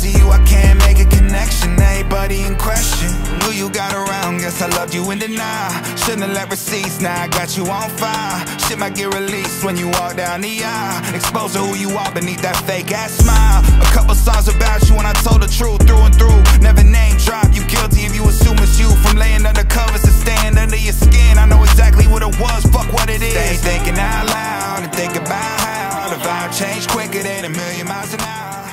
because of you I can't make a connection. Everybody in question. Who you got around? Guess I loved you in denial. Shouldn't have left receipts Now I got you on fire. Shit might get released When you walk down the aisle. Exposed to who you are Beneath that fake ass smile. A couple songs about you And I told the truth Through and through. Never name drop You guilty if you assume it's you. From laying under covers To staying under your skin. I know exactly what it was Fuck what it is. Stay thinking out loud And think about how The vibe changed quicker Than a million miles an hour.